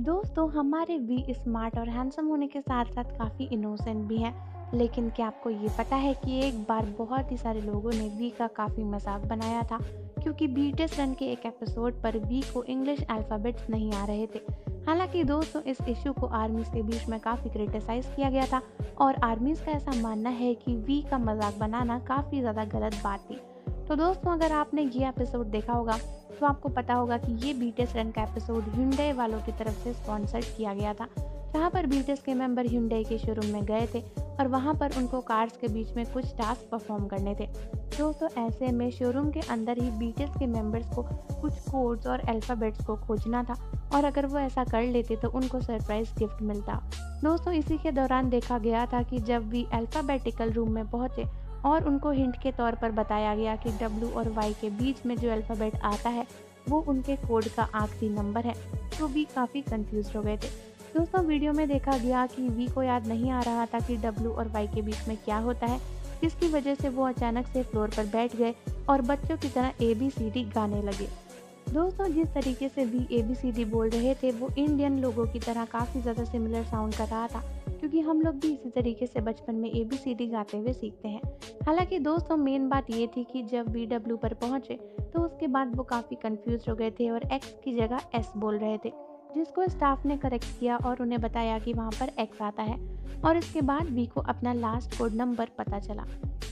दोस्तों, हमारे we smart और हैंडसम होने के साथ साथ काफ़ी इनोसेंट भी हैं। लेकिन क्या आपको ये पता है कि एक बार बहुत ही सारे लोगों ने वी का काफ़ी मज़ाक बनाया था, क्योंकि बीटेस रन के एक एपिसोड पर वी को इंग्लिश अल्फ़ाबेट्स नहीं आ रहे थे। हालाँकि दोस्तों, इस इशू को आर्मीज के बीच में काफ़ी क्रिटिसाइज किया गया था, और आर्मीज का ऐसा मानना है कि वी का मज़ाक बनाना काफ़ी ज़्यादा गलत बात थी। तो दोस्तों, अगर आपने ये एपिसोड देखा होगा तो आपको पता होगा कि ये बीटेस रन का एपिसोड हिंडे वालों की तरफ़ से स्पॉन्सर्ड किया गया था। जहाँ पर बीटेस के मेंबर हिंडे के शोरूम में गए थे और वहाँ पर उनको कार्स के बीच में कुछ टास्क परफॉर्म करने थे। दोस्तों, ऐसे में शोरूम के अंदर ही बीटेस के मेंबर्स को कुछ कोड्स और अल्फ़ाबेट्स को खोजना था और अगर वो ऐसा कर लेते तो उनको सरप्राइज़ गिफ्ट मिलता। दोस्तों, इसी के दौरान देखा गया था कि जब भी अल्फ़ाबेटिकल रूम में पहुँचे और उनको हिंट के तौर पर बताया गया कि डब्ल्यू और वाई के बीच में जो अल्फ़ाबेट आता है, वो उनके कोड का आखिरी नंबर है तो वी काफ़ी कंफ्यूज हो गए थे। दोस्तों वीडियो में देखा गया कि वी को याद नहीं आ रहा था कि डब्ल्यू और वाई के बीच में क्या होता है, जिसकी वजह से वो अचानक से फ्लोर पर बैठ गए और बच्चों की तरह ए बी सी डी गाने लगे। दोस्तों, जिस तरीके से we A B C D बोल रहे थे, वो इंडियन लोगों की तरह काफ़ी ज़्यादा सिमिलर साउंड कर रहा था। क्योंकि हम लोग भी इसी तरीके से बचपन में ए बी सी डी गाते हुए सीखते हैं। हालाँकि दोस्तों मेन बात ये थी कि जब वी डब्ल्यू पर पहुँचे तो उसके बाद वो काफ़ी कंफ्यूज हो गए थे और एक्स की जगह एस बोल रहे थे। जिसको स्टाफ ने करेक्ट किया और उन्हें बताया कि वहाँ पर एक्स आता है। और इसके बाद वी को अपना लास्ट कोड नंबर पता चला।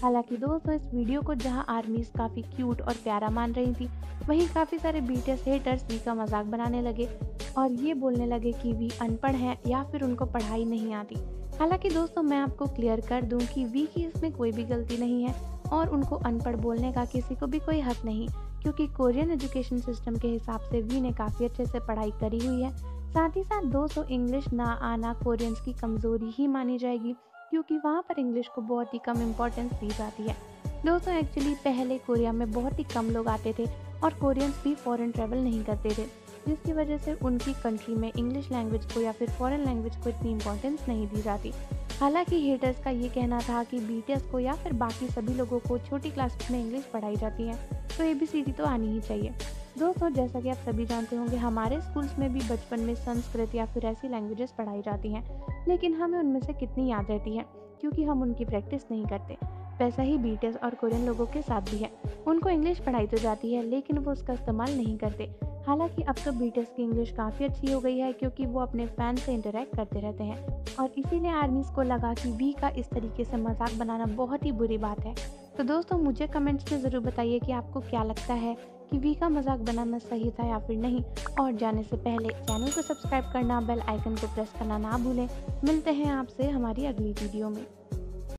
हालाँकि दोस्तों, इस वीडियो को जहाँ आर्मीज काफ़ी क्यूट और प्यारा मान रही थी, वहीं काफ़ी सारे बीटेस हेटर्स वी का मज़ाक बनाने लगे और ये बोलने लगे कि वी अनपढ़ हैं या फिर उनको पढ़ाई नहीं आती। हालाँकि दोस्तों, मैं आपको क्लियर कर दूँ कि वी की इसमें कोई भी गलती नहीं है और उनको अनपढ़ बोलने का किसी को भी कोई हक नहीं। क्योंकि कोरियन एजुकेशन सिस्टम के हिसाब से वी ने काफ़ी अच्छे से पढ़ाई करी हुई है। साथ ही साथ दोस्तों इंग्लिश ना आना कोरियंस की कमज़ोरी ही मानी जाएगी, क्योंकि वहाँ पर इंग्लिश को बहुत ही कम इम्पोर्टेंस दी जाती है। दोस्तों एक्चुअली पहले कोरिया में बहुत ही कम लोग आते थे और कोरियंस भी फॉरेन ट्रैवल नहीं करते थे, जिसकी वजह से उनकी कंट्री में इंग्लिश लैंग्वेज को या फिर फॉरेन लैंग्वेज को इतनी इम्पोर्टेंस नहीं दी जाती। हालाँकि हेटर्स का ये कहना था कि बीटीएस को या फिर बाकी सभी लोगों को छोटी क्लास में इंग्लिश पढ़ाई जाती है। तो ए बी सी डी तो आनी ही चाहिए। दोस्तों, जैसा कि आप सभी जानते होंगे, हमारे स्कूल्स में भी बचपन में संस्कृत या फिर ऐसी लैंग्वेजेस पढ़ाई जाती हैं, लेकिन हमें उनमें से कितनी याद रहती है, क्योंकि हम उनकी प्रैक्टिस नहीं करते। वैसा ही बीटेस और कोरियन लोगों के साथ भी है। उनको इंग्लिश पढ़ाई तो जाती है, लेकिन वो उसका इस्तेमाल नहीं करते। हालाँकि अब तो बीटेस की इंग्लिश काफ़ी अच्छी हो गई है क्योंकि वो अपने फ़ैन से इंटरेक्ट करते रहते हैं। और इसीलिए आर्मीज को लगा कि वी का इस तरीके से मज़ाक बनाना बहुत ही बुरी बात है। तो दोस्तों, मुझे कमेंट्स में ज़रूर बताइए कि आपको क्या लगता है कि वी का मज़ाक बनाना सही था या फिर नहीं। और जाने से पहले चैनल को सब्सक्राइब करना बेल आइकन को प्रेस करना ना भूलें। मिलते हैं आपसे हमारी अगली वीडियो में।